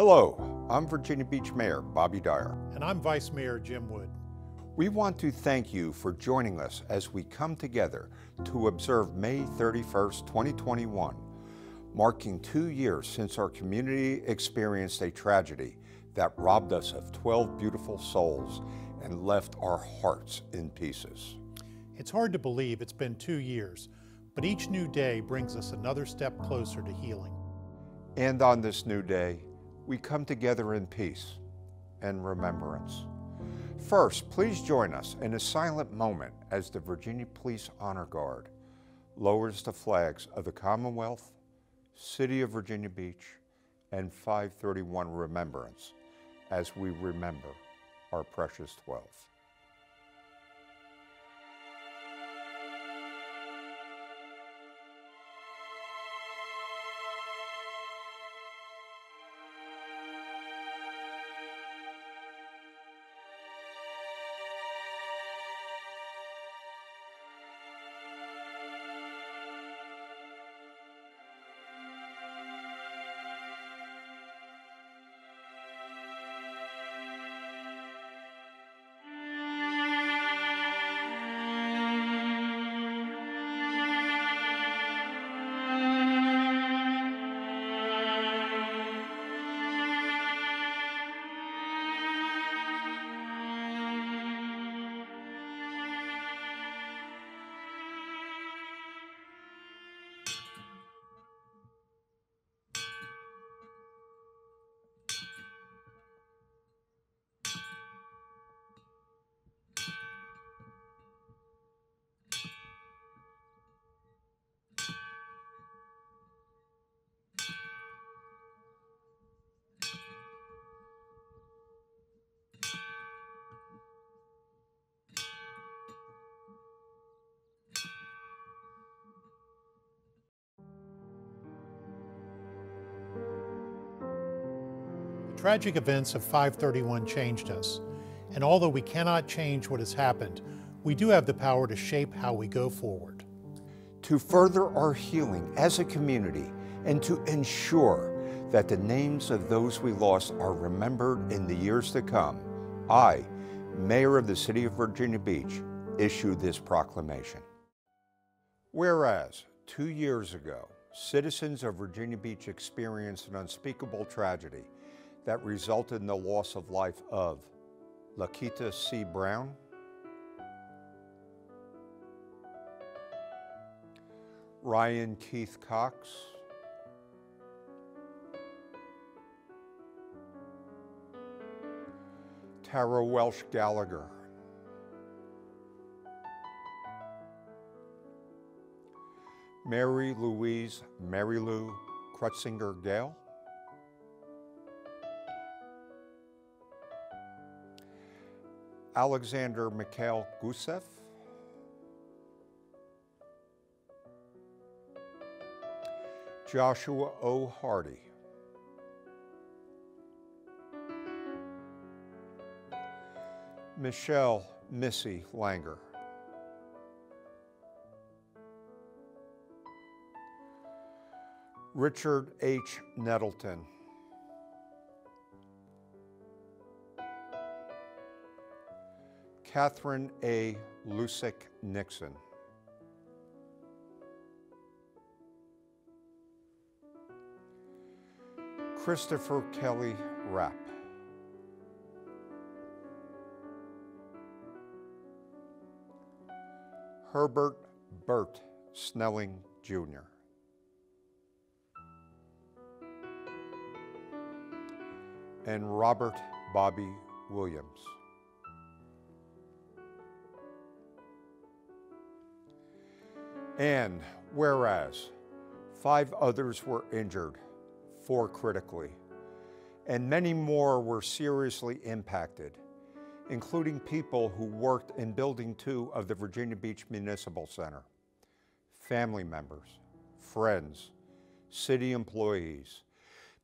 Hello, I'm Virginia Beach Mayor Bobby Dyer. And I'm Vice Mayor Jim Wood. We want to thank you for joining us as we come together to observe May 31st, 2021, marking two years since our community experienced a tragedy that robbed us of 12 beautiful souls and left our hearts in pieces. It's hard to believe it's been two years, but each new day brings us another step closer to healing. And on this new day, we come together in peace and remembrance. First, please join us in a silent moment as the Virginia Police Honor Guard lowers the flags of the Commonwealth, City of Virginia Beach, and 531 Remembrance as we remember our precious 12. Tragic events of 531 changed us, and although we cannot change what has happened, we do have the power to shape how we go forward. To further our healing as a community and to ensure that the names of those we lost are remembered in the years to come, I, Mayor of the City of Virginia Beach, issue this proclamation. Whereas, two years ago, citizens of Virginia Beach experienced an unspeakable tragedy that resulted in the loss of life of LaQuita C. Brown, Ryan Keith Cox, Tara Welch Gallagher, Mary Louise Mary Lou Krutzinger Gayle, Alexander Mikhail Gusev, Joshua O. Hardy, Michelle Missy Langer, Richard H. Nettleton, Katherine A. Lusick Nixon. Christopher Kelly Rapp. Herbert Bert Snelling Jr. And Robert Bobby Williams. And whereas five others were injured, four critically, and many more were seriously impacted, including people who worked in Building 2 of the Virginia Beach Municipal Center, family members, friends, city employees,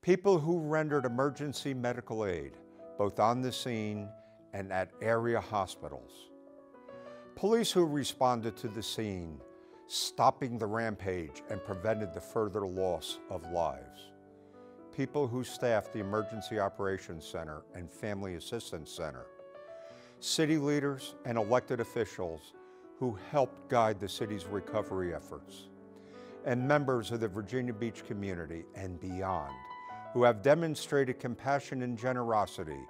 people who rendered emergency medical aid, both on the scene and at area hospitals, police who responded to the scene stopping the rampage and prevented the further loss of lives. people who staffed the Emergency Operations Center and Family Assistance Center, city leaders and elected officials who helped guide the city's recovery efforts, and members of the Virginia Beach community and beyond who have demonstrated compassion and generosity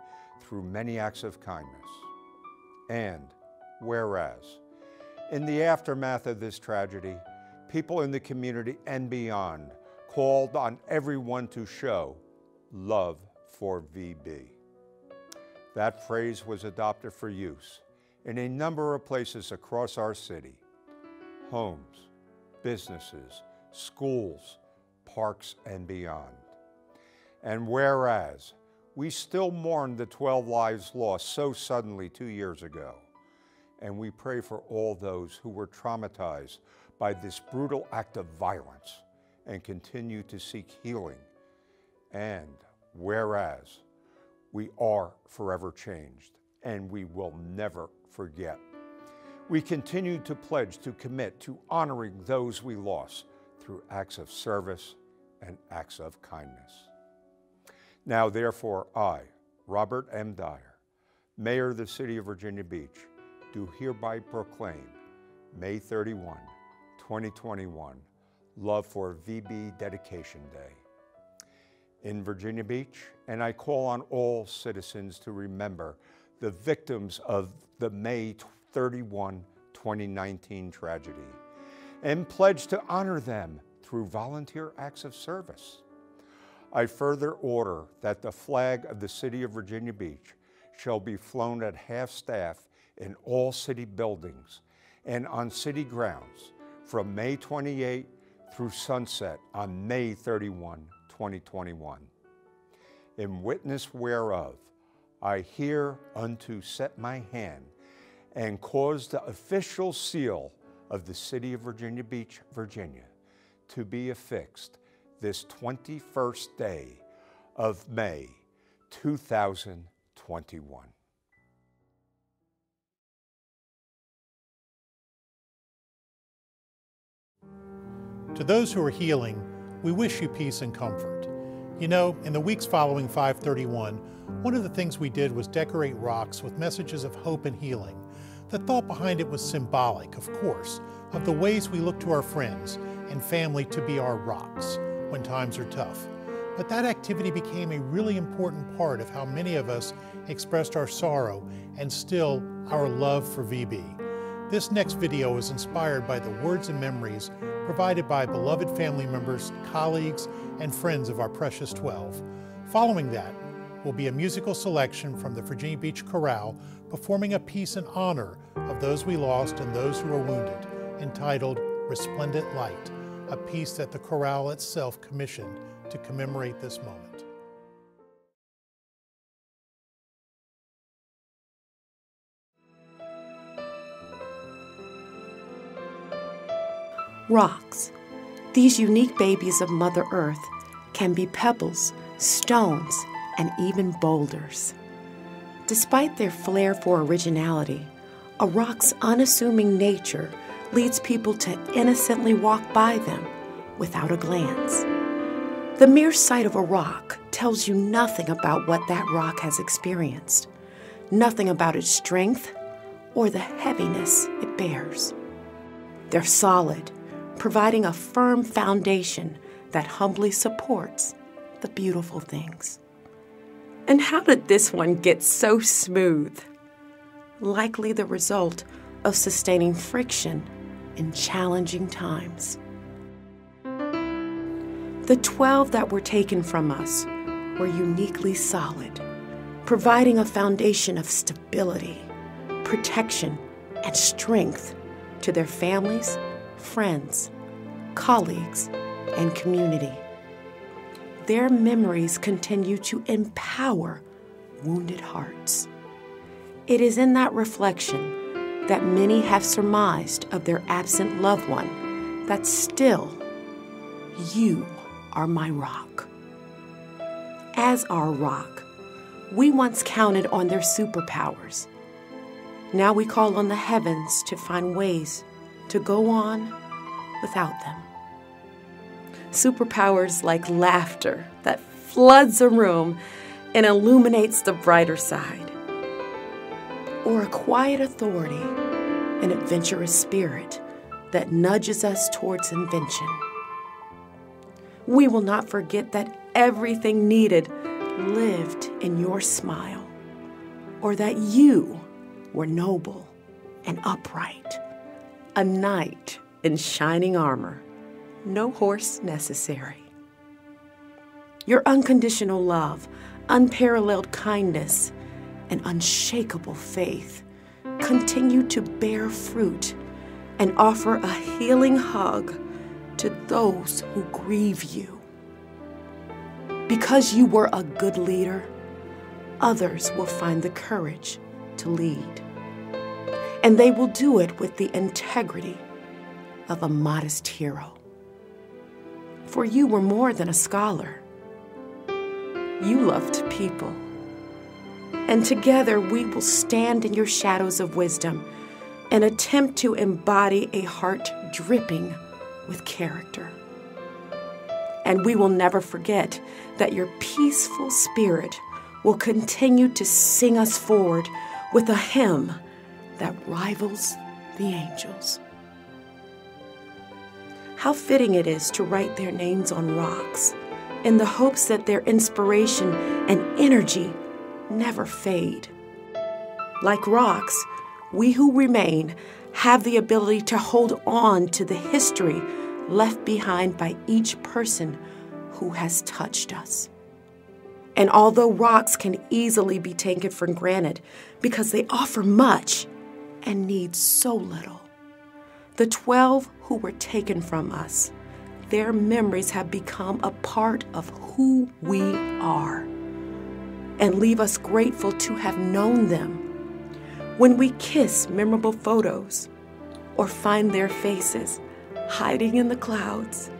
through many acts of kindness. And whereas, in the aftermath of this tragedy, people in the community and beyond called on everyone to show love for VB. That phrase was adopted for use in a number of places across our city homes, businesses, schools, parks, and beyond. And whereas we still mourn the 12 lives lost so suddenly two years ago, and we pray for all those who were traumatized by this brutal act of violence and continue to seek healing. And whereas we are forever changed and we will never forget. We continue to pledge to commit to honoring those we lost through acts of service and acts of kindness. Now, therefore, I, Robert M. Dyer, Mayor of the City of Virginia Beach, do hereby proclaim May 31, 2021, Love for VB Dedication Day in Virginia Beach, and I call on all citizens to remember the victims of the May 31, 2019 tragedy and pledge to honor them through volunteer acts of service. I further order that the flag of the City of Virginia Beach shall be flown at half staff in all city buildings and on city grounds from May 28 through sunset on May 31, 2021. In witness whereof, I hereunto set my hand and cause the official seal of the City of Virginia Beach, Virginia, to be affixed this 21st day of May 2021. To those who are healing, we wish you peace and comfort. You know, in the weeks following 531, one of the things we did was decorate rocks with messages of hope and healing. The thought behind it was symbolic, of course, of the ways we look to our friends and family to be our rocks when times are tough. But that activity became a really important part of how many of us expressed our sorrow and still our love for VB. This next video is inspired by the words and memories provided by beloved family members, colleagues, and friends of our precious 12. Following that will be a musical selection from the Virginia Beach Chorale performing a piece in honor of those we lost and those who were wounded, entitled Resplendent Light, a piece that the chorale itself commissioned to commemorate this moment. Rocks, these unique babies of Mother Earth, can be pebbles, stones, and even boulders. Despite their flair for originality, a rock's unassuming nature leads people to innocently walk by them without a glance. The mere sight of a rock tells you nothing about what that rock has experienced, nothing about its strength or the heaviness it bears. They're solid, providing a firm foundation that humbly supports the beautiful things. And how did this one get so smooth? Likely the result of sustaining friction in challenging times. The 12 that were taken from us were uniquely solid, providing a foundation of stability, protection, and strength to their families, friends, colleagues, and community. Their memories continue to empower wounded hearts. It is in that reflection that many have surmised of their absent loved one that still you are my rock. As our rock, we once counted on their superpowers. Now we call on the heavens to find ways to go on without them superpowers like laughter that floods a room and illuminates the brighter side. Or a quiet authority, an adventurous spirit that nudges us towards invention. We will not forget that everything needed lived in your smile, or that you were noble and upright, a knight in shining armor, no horse necessary. Your unconditional love, unparalleled kindness, and unshakable faith continue to bear fruit and offer a healing hug to those who grieve you. Because you were a good leader, others will find the courage to lead. And they will do it with the integrity of a modest hero. For you were more than a scholar, you loved people. And together we will stand in your shadows of wisdom and attempt to embody a heart dripping with character. And we will never forget that your peaceful spirit will continue to sing us forward with a hymn that rivals the angels. How fitting it is to write their names on rocks in the hopes that their inspiration and energy never fade. Like rocks, we who remain have the ability to hold on to the history left behind by each person who has touched us. And although rocks can easily be taken for granted because they offer much and need so little, the 12 who were taken from us, their memories have become a part of who we are and leave us grateful to have known them. When we kiss memorable photos or find their faces hiding in the clouds,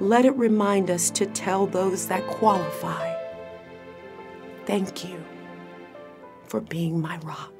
let it remind us to tell those that qualify. Thank you for being my rock.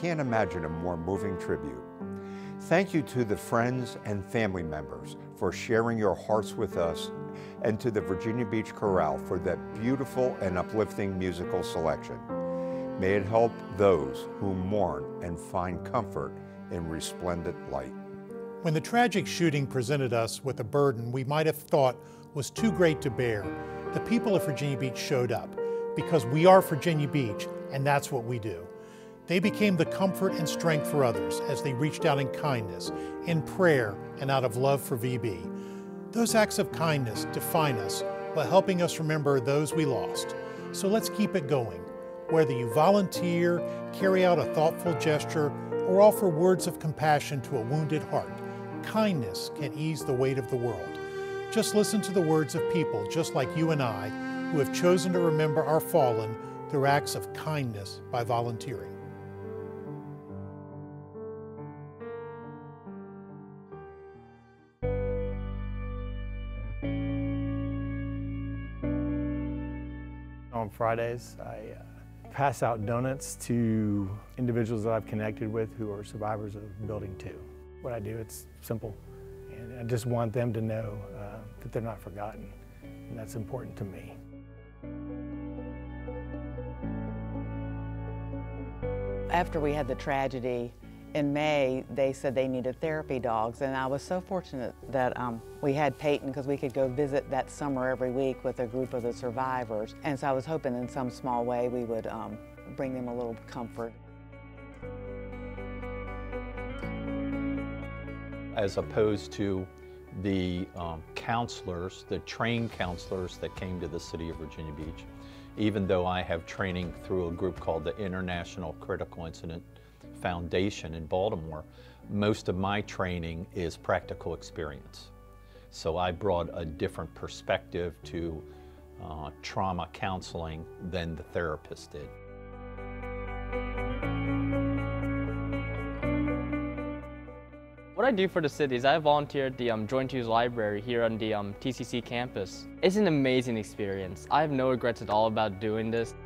Can't imagine a more moving tribute. Thank you to the friends and family members for sharing your hearts with us and to the Virginia Beach Chorale for that beautiful and uplifting musical selection. May it help those who mourn and find comfort in resplendent light. When the tragic shooting presented us with a burden we might have thought was too great to bear, the people of Virginia Beach showed up because we are Virginia Beach and that's what we do. They became the comfort and strength for others as they reached out in kindness, in prayer, and out of love for VB. Those acts of kindness define us while helping us remember those we lost. So let's keep it going. Whether you volunteer, carry out a thoughtful gesture, or offer words of compassion to a wounded heart, kindness can ease the weight of the world. Just listen to the words of people just like you and I who have chosen to remember our fallen through acts of kindness by volunteering. Fridays, I uh, pass out donuts to individuals that I've connected with who are survivors of Building 2. What I do, it's simple, and I just want them to know uh, that they're not forgotten, and that's important to me. After we had the tragedy, in May, they said they needed therapy dogs, and I was so fortunate that um, we had Peyton because we could go visit that summer every week with a group of the survivors. And so I was hoping in some small way we would um, bring them a little comfort. As opposed to the um, counselors, the trained counselors that came to the city of Virginia Beach, even though I have training through a group called the International Critical Incident Foundation in Baltimore, most of my training is practical experience. So I brought a different perspective to uh, trauma counseling than the therapist did. What I do for the city is I volunteer at the um, Joint Use Library here on the um, TCC campus. It's an amazing experience. I have no regrets at all about doing this.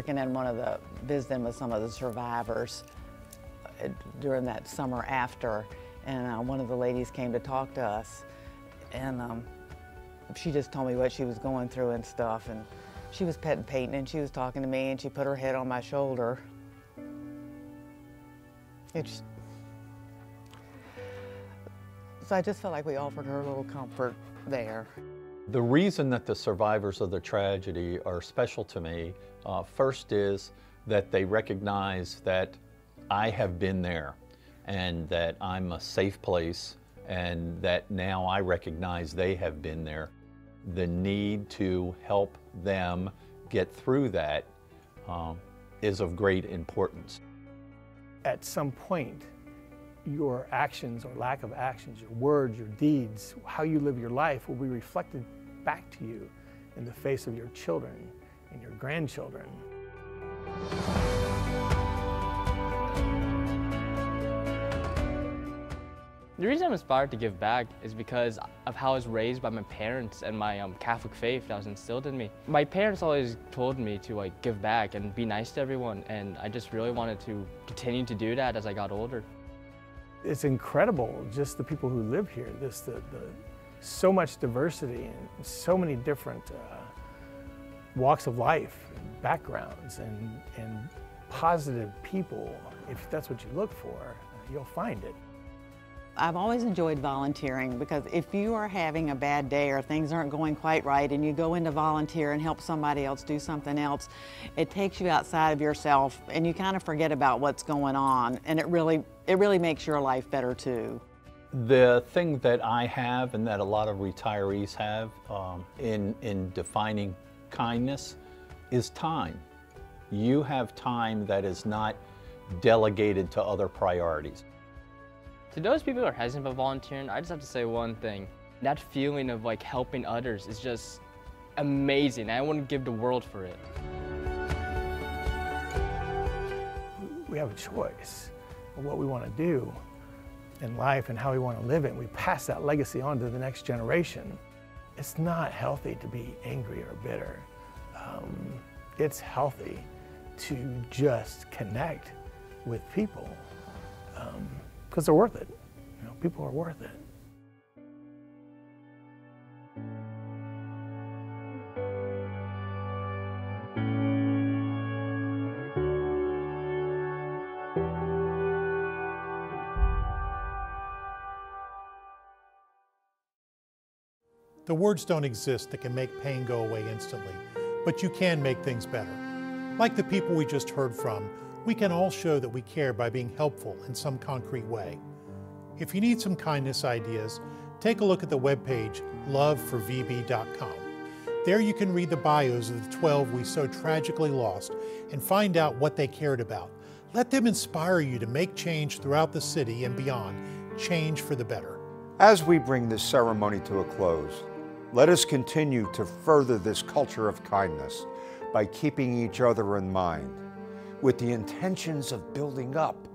Working in one of the, visiting with some of the survivors uh, during that summer after, and uh, one of the ladies came to talk to us, and um, she just told me what she was going through and stuff, and she was petting Peyton, and she was talking to me, and she put her head on my shoulder. It's, so I just felt like we offered her a little comfort there. The reason that the survivors of the tragedy are special to me, uh, first is that they recognize that I have been there and that I'm a safe place and that now I recognize they have been there. The need to help them get through that um, is of great importance. At some point, your actions or lack of actions, your words, your deeds, how you live your life will be reflected back to you in the face of your children and your grandchildren. The reason I'm inspired to give back is because of how I was raised by my parents and my um, Catholic faith that was instilled in me. My parents always told me to like give back and be nice to everyone and I just really wanted to continue to do that as I got older. It's incredible just the people who live here, this, the, the so much diversity and so many different uh, walks of life, and backgrounds and, and positive people. If that's what you look for, you'll find it. I've always enjoyed volunteering because if you are having a bad day or things aren't going quite right and you go in to volunteer and help somebody else do something else, it takes you outside of yourself and you kind of forget about what's going on and it really, it really makes your life better too. The thing that I have and that a lot of retirees have um, in, in defining kindness is time. You have time that is not delegated to other priorities. To those people who are hesitant about volunteering, I just have to say one thing. That feeling of like helping others is just amazing. I wouldn't give the world for it. We have a choice of what we want to do in life and how we want to live it. We pass that legacy on to the next generation. It's not healthy to be angry or bitter. Um, it's healthy to just connect with people. Um, because they're worth it. You know, people are worth it. The words don't exist that can make pain go away instantly, but you can make things better. Like the people we just heard from, we can all show that we care by being helpful in some concrete way. If you need some kindness ideas, take a look at the webpage loveforvb.com. There you can read the bios of the 12 we so tragically lost and find out what they cared about. Let them inspire you to make change throughout the city and beyond, change for the better. As we bring this ceremony to a close, let us continue to further this culture of kindness by keeping each other in mind with the intentions of building up,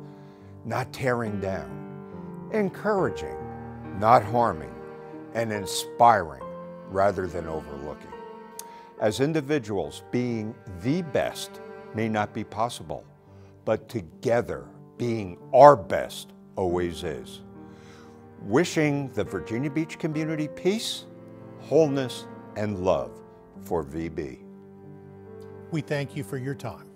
not tearing down, encouraging, not harming, and inspiring rather than overlooking. As individuals, being the best may not be possible, but together being our best always is. Wishing the Virginia Beach community peace, wholeness, and love for VB. We thank you for your time.